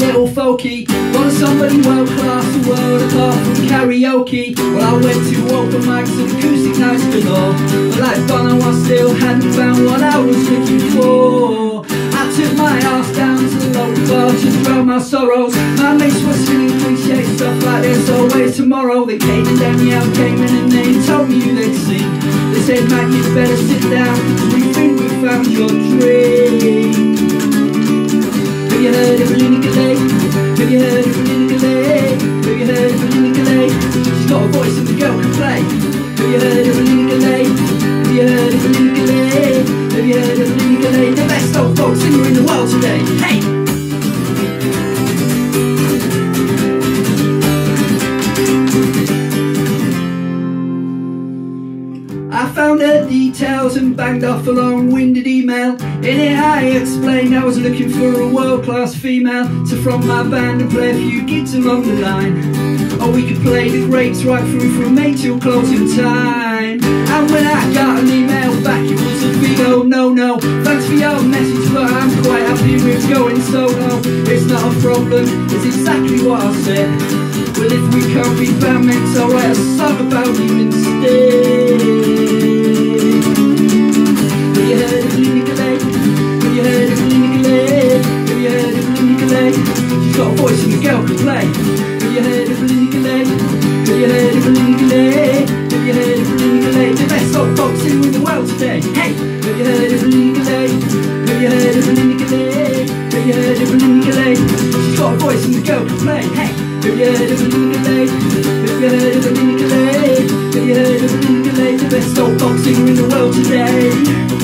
little folky. Want somebody world class, the world apart from karaoke. Well, I went to open mics and acoustic nights galore. But like Bono, I still hadn't found what I was looking for. I took my ass down to the local bar to throw my sorrows. My mates were singing cliche stuff like there's always tomorrow. They came and the came in and they told me they'd sing. They said, Matt, you better sit down, cause we think we found your dream. Have you heard of Belinda Gillett? Have you heard of Belinda Gillett? She's got a voice and the girl can play. Have you heard of Belinda Gillett? Have you heard of Belinda Gillett? Have you heard of Belinda Gillett? The best alt folk singer in the world today. I found her details and banged off a long-winded email. In it I explained I was looking for a world-class female to front my band and play a few gigs along the line. Or we could play the Grapes right through from May till closing time. And when I got an email back it was a big oh no no. Thanks for your message but I'm quite happy with going solo. It's not a problem, it's exactly what I said. Well if we can't be bandmates I'll write a song about you instead. Got a voice and the girl can play. Have you heard of Belinda Gillett? Have you heard of Belinda Gillett? Have you heard of Belinda Gillett? The best old singer in the world today. Hey! Have you heard of Belinda Gillett? Have you heard of Belinda Gillett? Have you heard of Belinda Gillett? She's got a voice and the girl can play. Hey! Have you heard of Belinda Gillett? Have you heard of Belinda Gillett? Have you heard of Belinda Gillett? The best old singer in the world today.